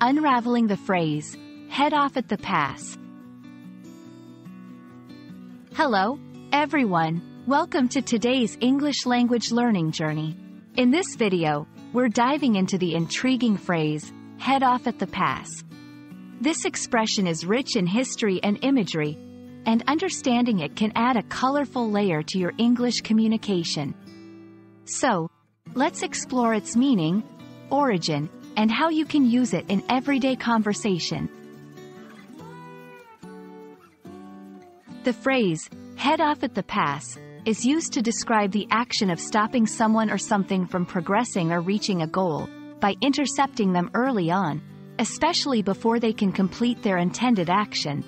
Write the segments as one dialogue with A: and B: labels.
A: unraveling the phrase, head off at the pass. Hello, everyone. Welcome to today's English language learning journey. In this video, we're diving into the intriguing phrase, head off at the pass. This expression is rich in history and imagery, and understanding it can add a colorful layer to your English communication. So, let's explore its meaning, origin, and how you can use it in everyday conversation. The phrase, head off at the pass, is used to describe the action of stopping someone or something from progressing or reaching a goal, by intercepting them early on, especially before they can complete their intended action.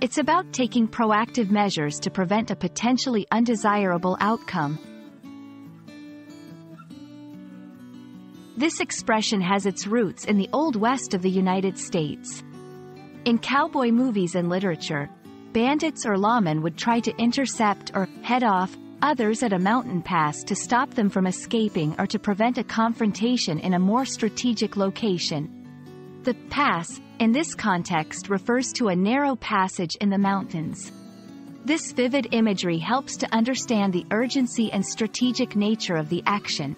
A: It's about taking proactive measures to prevent a potentially undesirable outcome. This expression has its roots in the Old West of the United States. In cowboy movies and literature, bandits or lawmen would try to intercept or head off others at a mountain pass to stop them from escaping or to prevent a confrontation in a more strategic location. The pass, in this context refers to a narrow passage in the mountains. This vivid imagery helps to understand the urgency and strategic nature of the action.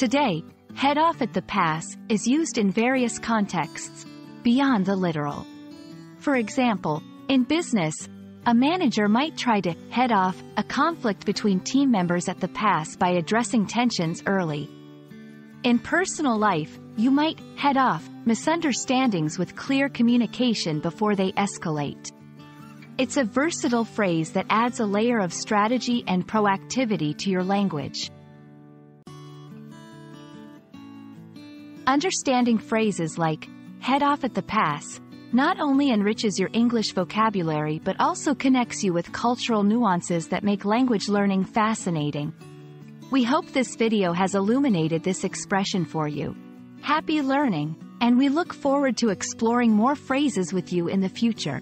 A: Today, head off at the pass is used in various contexts, beyond the literal. For example, in business, a manager might try to head off a conflict between team members at the pass by addressing tensions early. In personal life, you might head off misunderstandings with clear communication before they escalate. It's a versatile phrase that adds a layer of strategy and proactivity to your language. Understanding phrases like, head off at the pass, not only enriches your English vocabulary but also connects you with cultural nuances that make language learning fascinating. We hope this video has illuminated this expression for you. Happy learning, and we look forward to exploring more phrases with you in the future.